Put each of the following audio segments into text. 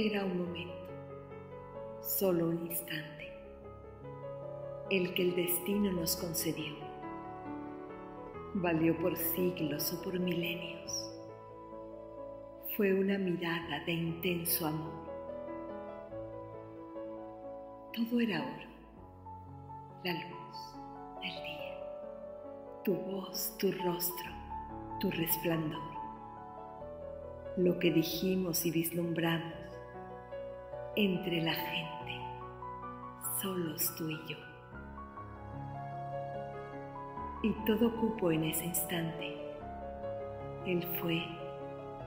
Era un momento, solo un instante, el que el destino nos concedió. Valió por siglos o por milenios. Fue una mirada de intenso amor. Todo era oro, la luz, el día, tu voz, tu rostro, tu resplandor, lo que dijimos y vislumbramos entre la gente, solos tú y yo. Y todo cupo en ese instante. Él fue,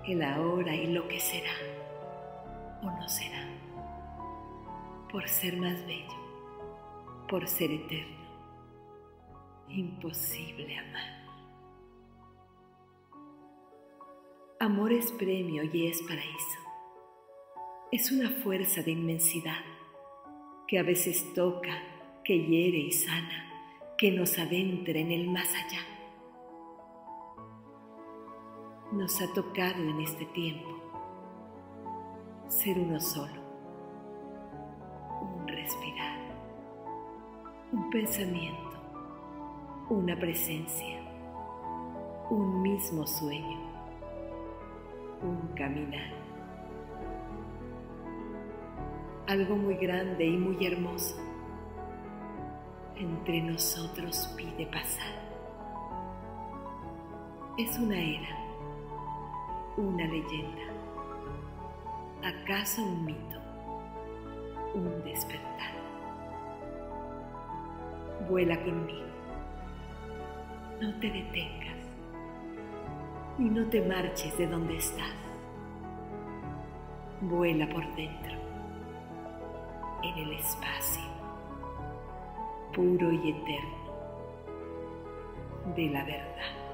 el ahora y lo que será o no será, por ser más bello, por ser eterno. Imposible amar. Amor es premio y es paraíso es una fuerza de inmensidad que a veces toca, que hiere y sana, que nos adentra en el más allá. Nos ha tocado en este tiempo ser uno solo, un respirar, un pensamiento, una presencia, un mismo sueño, un caminar algo muy grande y muy hermoso entre nosotros pide pasar. Es una era, una leyenda, acaso un mito, un despertar. Vuela conmigo, no te detengas y no te marches de donde estás. Vuela por dentro en el espacio puro y eterno de la verdad.